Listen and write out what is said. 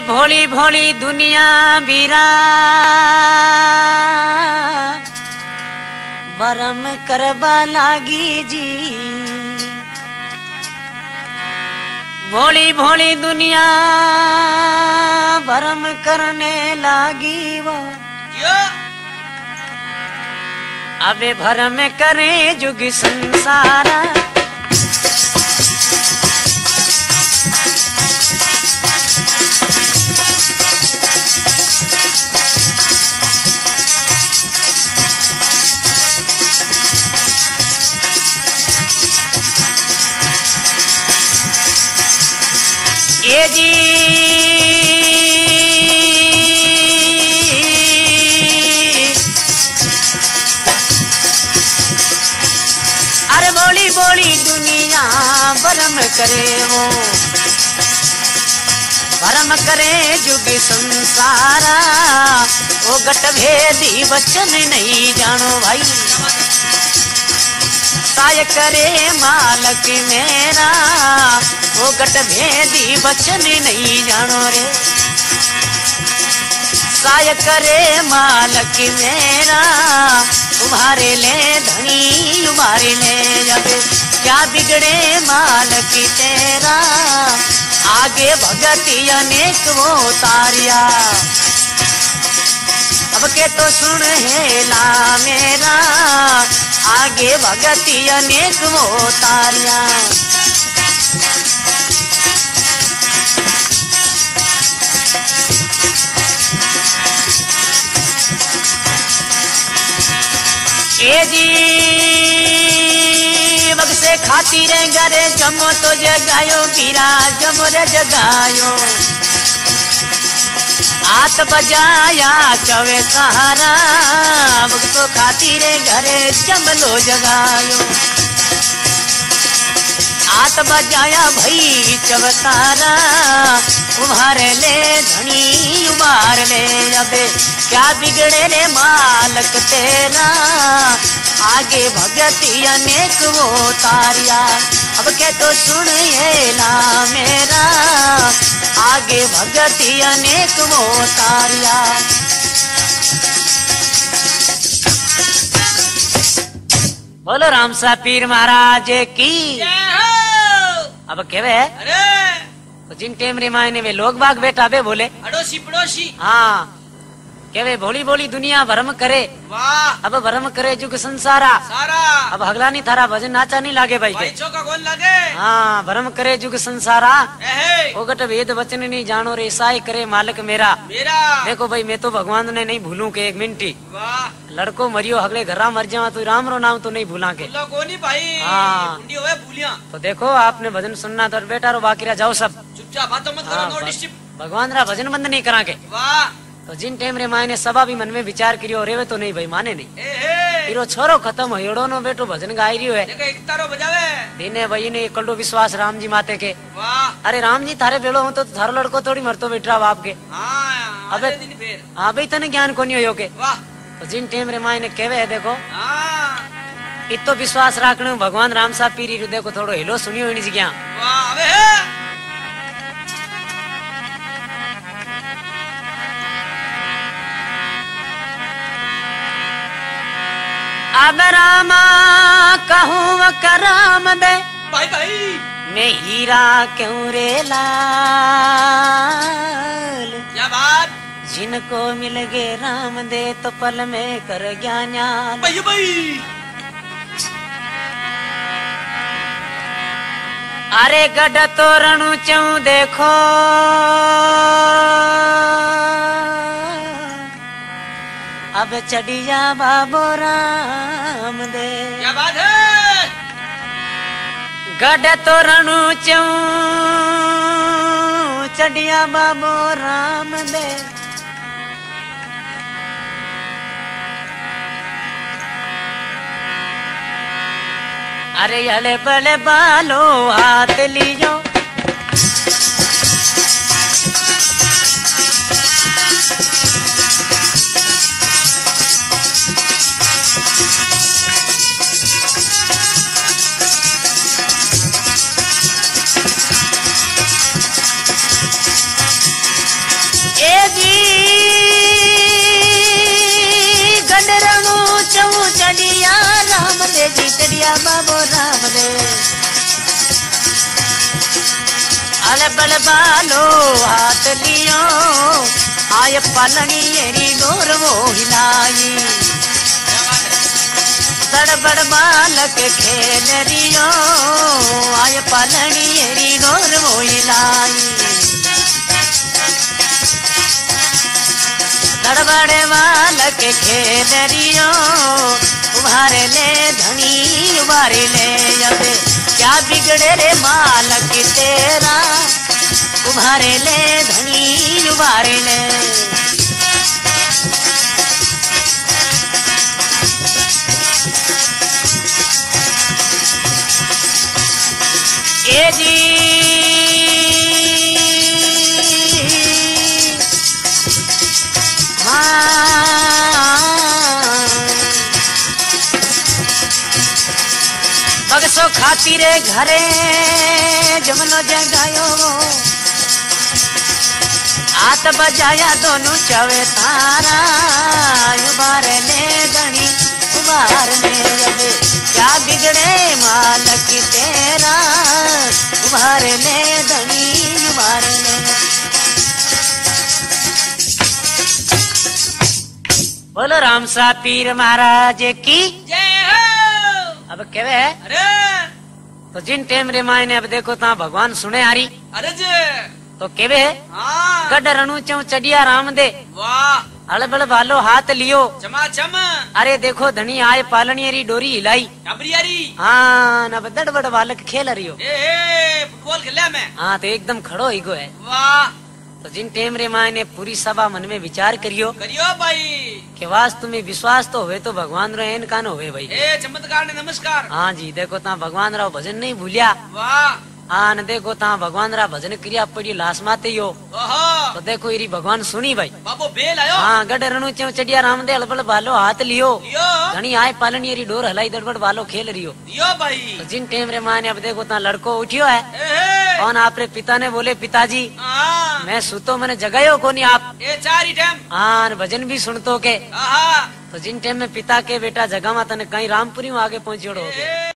भोली भोली दुनिया बीरा बरम करबा लागी जी। भोली भोली दुनिया भरम करने लागी वो। अबे भरम करे जुग संसारा। भरम करे वो भरम करे जुग संसारा। वो गट भेदी वचन नहीं जानो भाई। साय करे मालक मेरा। गट भेदी वचन नहीं जानो रे। साय करे मालक मेरा, तुम्हारे ले धनी, तुम्हारे ले जब क्या बिगड़े मालक तेरा, आगे भगती अनेक वो तारिया। अब के तो सुन हेला मेरा, आगे भगती अनेक वो तारिया। ए जी बग से खाती रे गरे, जमो तो जगायो, पीरा जमो रे जगायो। हाथ बजाया चवे सहारा बग तो खाती रे घरे जमलो जगायो। हाथ बजाया भई चवतारा उभार ले धनी उबार ले अबे क्या बिगड़े रे मालक तेरा? आगे भगती अनेक वो तारिया अब के तो सुन ये ना मेरा। आगे भगती अनेक वो तारिया। बोलो राम सा पीर महाराज की। अब केवे? अरे! तो जिन टेम रे मायने वे लोग बाग बेटा बे बोले अड़ोसी पड़ोसी। हाँ केवे भोली भोली दुनिया भरम करे। वाह। अब भरम करे जुग संसारा। सारा। अब हगला नहीं थारा भजन नाचा नहीं लागे भाई के। भाई चौका कौन लगे। हाँ भरम करे जुग संसारा। ओगट वेद वचन नहीं जानो रे ईसाई करे मालिक मेरा। मेरा। देखो भाई मैं तो भगवान ने नहीं भूलूं के एक मिनट। ही वाह। लड़को मरियो हगले घरा मर जावा तो राम रो नाम तो नहीं भूला के। भाई। हाँ। भूलिया तो देखो आपने भजन सुनना तो बेटा रो बाकी जाओ सब। चुपचाप बातों मत हाँ, करो नो भगवान रा भजन बंद नहीं करा के वाह। तो जिन टाइम रे मायने सभा भी मन में विचार करियो रेवे तो नहीं भाई माने नहीं। हीरो छोरो खत्म हेड़ो नो बेटो भजन गाई रियो है। देखो एक तारो बजावे। दिने भाई ने कल्डो विश्वास राम जी माते के। वाह। अरे राम जी थारे बेलो हो तो थारो लड़को थोड़ी मरतो बेटा बाप के। हाँ अबे- अबे दिन फिर। हाँ भाई तने ज्ञान कोनी हो के। वाह। तो जिन टाइम रे मायने कहवे है देखो। हाँ। इतो विश्वास राखने भगवान राम साहब पीरी रू देखो थोड़ो हिलो सुनियो इन जगह वाह अबे अब रामा कहूँ कराम दे। भाई भाई। मैं हीरा क्यों रे लाल? क्या बात? जिनको मिल गए राम दे तो पल में कर ज्ञान भाई भाई। अरे गड तोरणु चऊ देखो। चढ़िया बाबो राम दे। क्या बात है? गड तोरणु चऊ चढ़िया बाबो राम दे। अरे अले बले बालो हाथ लियो। भैया बाबो राम रे अलबल बालो हाथ लियो। आय पलनी एरी गोर वो हिलाई सड़बड़ बालक खेल रियो। आय पलनी एरी गोर वो हिलाई सड़बड़ बालक खेल रियो। उभारे ले, धनी उभारे ले, अब क्या बिगड़े रे मालक तेरा? उभारे ले, धनी उभारे ले। जी। बगसो खातिर घरे जमनो जगायो। आत बजाया दोनों चवे तारा उबार ले गणी उबार ले अब क्या बिगड़े मालक तेरा उबार ले धनी उबार ले बोलो राम सा पीर महाराज की। जय अब केवे अरे! तो जिन टेम रे मायने अब देखो ता भगवान सुने आरी अरे जे! तो केवे हाँ? गड रणु चौ चढ़िया राम दे। वाह। अड़बड़ वालो हाथ लियो। चमा चम अरे देखो धनी आए पालनी री डोरी हिलाई। हाँ न बदड़ बालक खेल रियो ए ए फुटबॉल खेला मैं। हाँ तो एकदम खड़ो ही गो है। वाह। तो जिन टेम रे मायने पूरी सभा मन में विचार करियो करियो भाई। कि वास्तु में विश्वास तो हुए तो भगवान रो एन कान हुए भाई। ए चमत्कार ने नमस्कार। हाँ जी देखो ता भगवान रा भजन नहीं भूलिया। वाह। हाँ देखो ता भगवान रा भजन क्रिया पड़ी लाश माते यो। तो देखो इरी भगवान सुनी भाई। बाबू बेल आयो। हाँ गड रणु चौ चढ़िया राम दे अड़बड़ बालो हाथ लियो। घणी आए पालनी डोर हलाई दड़बड़ वालो खेल रियो। भाई। तो जिन टेम रे माने अब देखो ता लड़को उठियो है। और आपरे पिता ने बोले पिताजी हाँ। मैं सुतो मैंने जगायो को नहीं आप। ये चार ही टाइम हाँ भजन भी सुनतो के। तो जिन टाइम में पिता के बेटा जगा माता ने कहीं रामपुरी में आगे पहुँचे